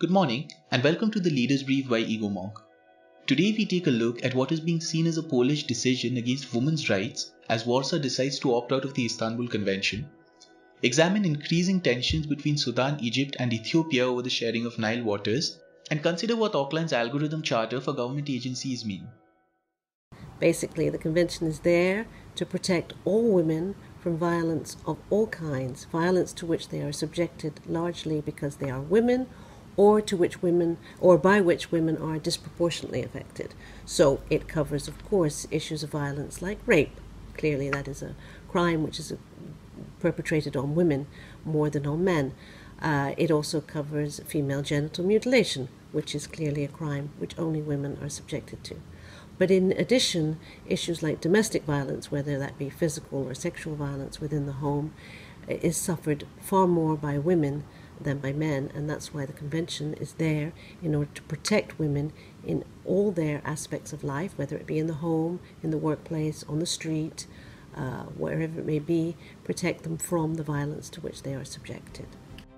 Good morning and welcome to the Leaders Brief by Egomonk. Today we take a look at what is being seen as a Polish decision against women's rights as Warsaw decides to opt out of the Istanbul Convention, examine increasing tensions between Sudan, Egypt and Ethiopia over the sharing of Nile waters, and consider what Auckland's algorithm charter for government agencies mean. Basically, the convention is there to protect all women from violence of all kinds, violence to which they are subjected largely because they are women or to which women or by which women are disproportionately affected. So it covers of course issues of violence like rape. Clearly that is a crime which is perpetrated on women more than on men. Uh, it also covers female genital mutilation, which is clearly a crime which only women are subjected to. But in addition, issues like domestic violence, whether that be physical or sexual violence within the home, is suffered far more by women than by men, and that's why the convention is there in order to protect women in all their aspects of life, whether it be in the home, in the workplace, on the street, uh, wherever it may be, protect them from the violence to which they are subjected.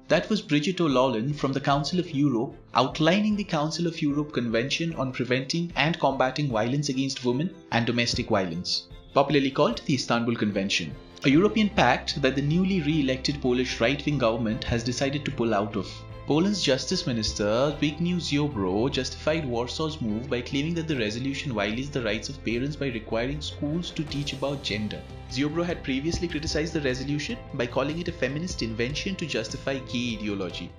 That was Bridget O'Loughlin from the Council of Europe outlining the Council of Europe Convention on Preventing and Combating Violence Against Women and Domestic Violence, popularly called the Istanbul Convention, a European pact that the newly re-elected Polish right-wing government has decided to pull out of. Poland's Justice Minister Zbigniew Ziobro justified Warsaw's move by claiming that the resolution violates the rights of parents by requiring schools to teach about gender. Ziobro had previously criticized the resolution by calling it a feminist invention to justify gay ideology.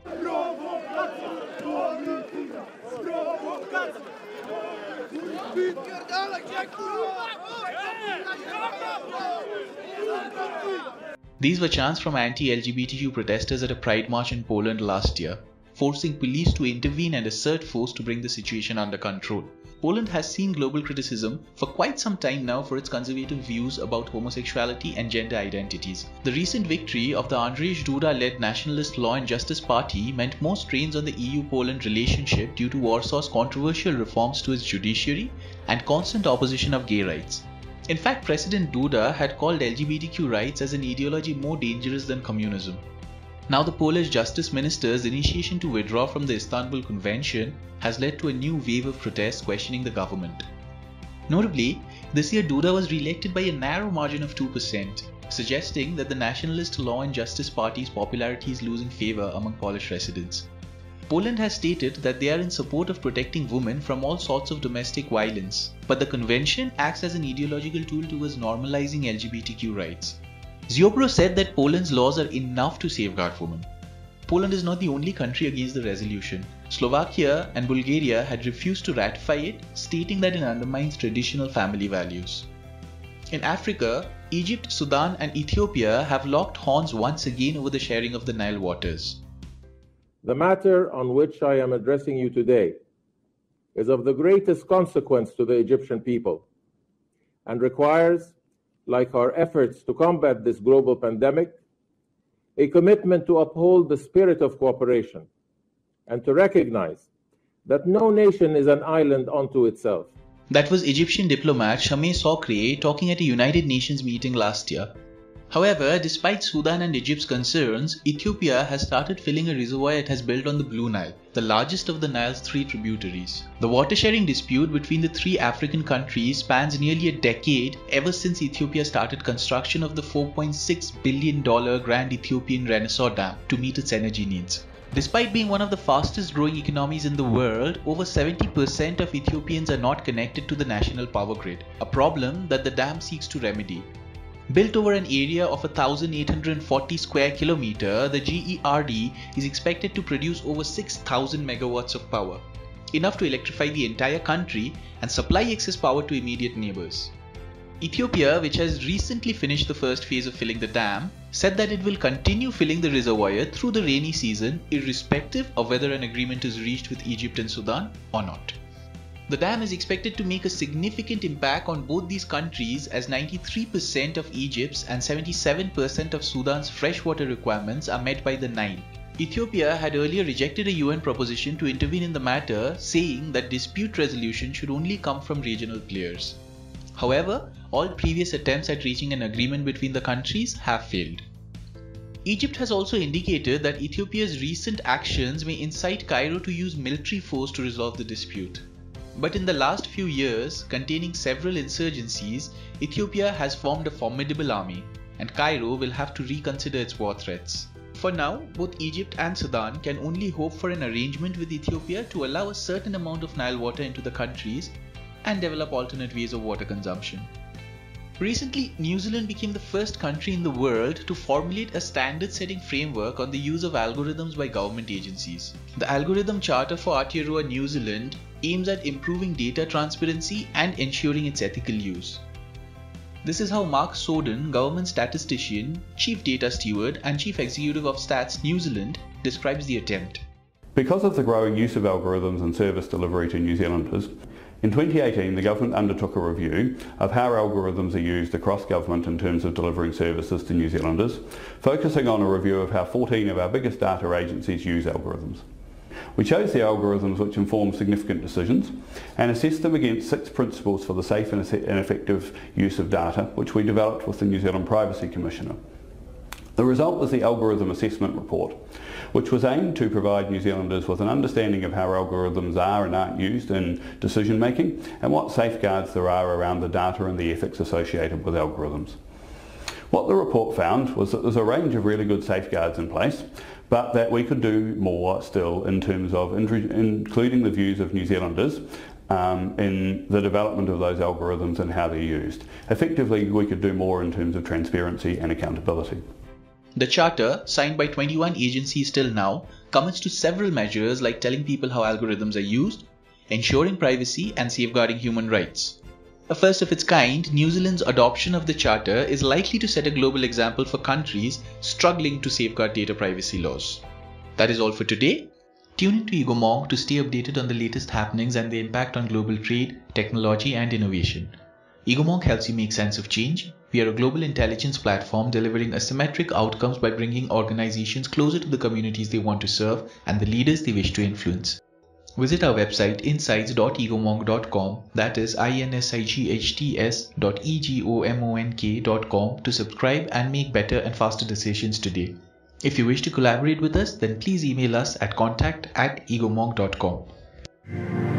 These were chants from anti-LGBTQ protesters at a pride march in Poland last year, forcing police to intervene and assert force to bring the situation under control. Poland has seen global criticism for quite some time now for its conservative views about homosexuality and gender identities. The recent victory of the Andrzej Duda-led Nationalist Law and Justice Party meant more strains on the EU-Poland relationship due to Warsaw's controversial reforms to its judiciary and constant opposition of gay rights. In fact, President Duda had called LGBTQ rights as an ideology more dangerous than communism. Now the Polish Justice Minister's initiation to withdraw from the Istanbul Convention has led to a new wave of protests questioning the government. Notably, this year Duda was re-elected by a narrow margin of 2%, suggesting that the Nationalist Law and Justice Party's popularity is losing favor among Polish residents. Poland has stated that they are in support of protecting women from all sorts of domestic violence, but the convention acts as an ideological tool towards normalizing LGBTQ rights. Ziobro said that Poland's laws are enough to safeguard women. Poland is not the only country against the resolution. Slovakia and Bulgaria had refused to ratify it, stating that it undermines traditional family values. In Africa, Egypt, Sudan and Ethiopia have locked horns once again over the sharing of the Nile waters. The matter on which I am addressing you today is of the greatest consequence to the Egyptian people and requires, like our efforts to combat this global pandemic, a commitment to uphold the spirit of cooperation and to recognize that no nation is an island unto itself. That was Egyptian diplomat Sameh Shoukry talking at a United Nations meeting last year. However, despite Sudan and Egypt's concerns, Ethiopia has started filling a reservoir it has built on the Blue Nile, the largest of the Nile's three tributaries. The water sharing dispute between the three African countries spans nearly a decade ever since Ethiopia started construction of the $4.6 billion Grand Ethiopian Renaissance Dam to meet its energy needs. Despite being one of the fastest growing economies in the world, over 70% of Ethiopians are not connected to the national power grid, a problem that the dam seeks to remedy. Built over an area of 1840 square kilometer, the GERD is expected to produce over 6000 megawatts of power, enough to electrify the entire country and supply excess power to immediate neighbors. Ethiopia, which has recently finished the first phase of filling the dam, said that it will continue filling the reservoir through the rainy season irrespective of whether an agreement is reached with Egypt and Sudan or not. The dam is expected to make a significant impact on both these countries as 93% of Egypt's and 77% of Sudan's freshwater requirements are met by the Nile. Ethiopia had earlier rejected a UN proposition to intervene in the matter, saying that dispute resolution should only come from regional players. However, all previous attempts at reaching an agreement between the countries have failed. Egypt has also indicated that Ethiopia's recent actions may incite Cairo to use military force to resolve the dispute. But in the last few years, containing several insurgencies, Ethiopia has formed a formidable army, and Cairo will have to reconsider its war threats. For now, both Egypt and Sudan can only hope for an arrangement with Ethiopia to allow a certain amount of Nile water into the countries and develop alternate ways of water consumption. Recently, New Zealand became the first country in the world to formulate a standard setting framework on the use of algorithms by government agencies. The Algorithm Charter for Aotearoa New Zealand aims at improving data transparency and ensuring its ethical use. This is how Mark Sowden, government statistician, chief data steward, and chief executive of Stats New Zealand, describes the attempt. Because of the growing use of algorithms and service delivery to New Zealanders, in 2018 the government undertook a review of how algorithms are used across government in terms of delivering services to New Zealanders, focusing on a review of how 14 of our biggest data agencies use algorithms. We chose the algorithms which inform significant decisions and assessed them against six principles for the safe and effective use of data which we developed with the New Zealand Privacy Commissioner. The result was the Algorithm Assessment Report, which was aimed to provide New Zealanders with an understanding of how algorithms are and aren't used in decision making and what safeguards there are around the data and the ethics associated with algorithms. What the report found was that there's a range of really good safeguards in place, but that we could do more still in terms of including the views of New Zealanders um, in the development of those algorithms and how they're used. Effectively, we could do more in terms of transparency and accountability. The charter, signed by 21 agencies till now, commits to several measures like telling people how algorithms are used, ensuring privacy, and safeguarding human rights. A first of its kind, New Zealand's adoption of the Charter is likely to set a global example for countries struggling to safeguard data privacy laws. That is all for today. Tune in to Egomonk to stay updated on the latest happenings and the impact on global trade, technology, and innovation. Egomonk helps you make sense of change. We are a global intelligence platform delivering asymmetric outcomes by bringing organizations closer to the communities they want to serve and the leaders they wish to influence. Visit our website insights.egomonk.com that is insights dot e-g-o-m-o-n-k.com to subscribe and make better and faster decisions today. If you wish to collaborate with us then please email us at contact at egomong.com.